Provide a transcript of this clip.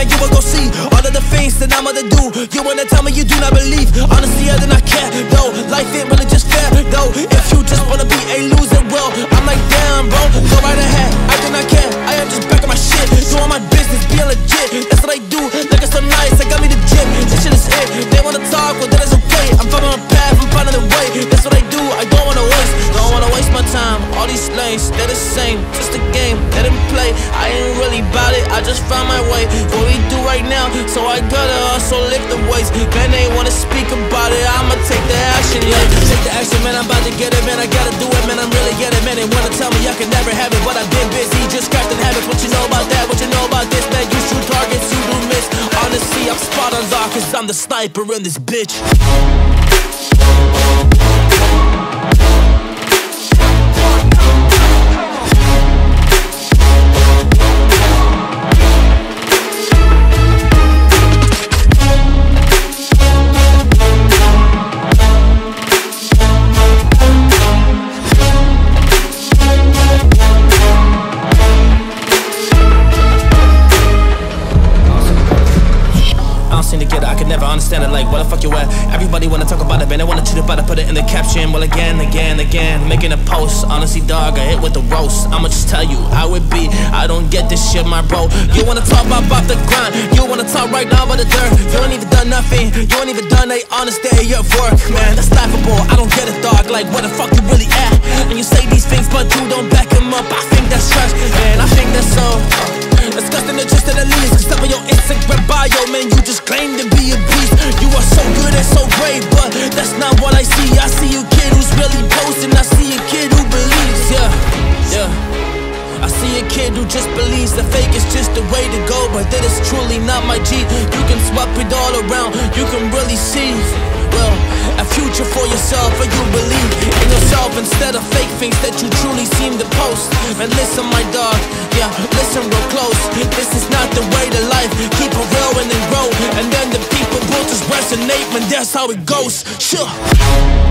man, you will go see all of the things that I'm gonna do. You wanna tell me you do not believe? Honestly, I do not care, though. Life ain't really just fair, though. If you just wanna be a loser, well, I'm like, damn, bro, go right ahead. I do not care, I am just back on my shit. Doing my business, being legit. That's what I do. Look, it's so nice, I got me the gym. This shit is it. They wanna talk, well, that is okay. I'm following a path, I'm finding a way. That's what I do, I don't wanna waste, don't wanna waste my time. All these lanes, they're the same, just a game, let them play. Just found my way. What we do right now, so I gotta also lift the weights. Man, they wanna speak about it, I'ma take the action, yeah. Take the action, man, I'm about to get it, man. I gotta do it, man. I'm really getting it, man. They wanna tell me I can never have it, but I've been busy, just crafting habits. What you know about that? What you know about this, man? You shoot targets, you do miss. Honestly, I'm spot on, cause I'm the sniper in this bitch. Understand it. Like, where the fuck you at? Everybody wanna talk about it, man. They wanna cheat about it, put it in the caption. Well, again, again, again, making a post. Honestly, dog, I hit with the roast. I'ma just tell you how it be. I don't get this shit, my bro. You wanna talk about, the grind? You wanna talk right now about the dirt? You ain't even done nothing. You ain't even done a honest day of work, man. That's laughable. I don't get it, dog. Like, where the fuck you really at? And you say these things, but you don't back them up. I think that's trash, man. I think that's so. Disgusting, the just to the least. Except for your Instagram bio, man. You just claim to be a beast. You are so good and so great, but that's not what I see. I see a kid who's really posting. I see a kid who believes, yeah, yeah. I see a kid who just believes the fake is just the way to go, but that is truly not my G. You can swap it all around, you can really see. Well, a future for yourself, or you believe in yourself instead of fake things that you truly seem to post. Man, listen, my dog, that's how it goes. Sure.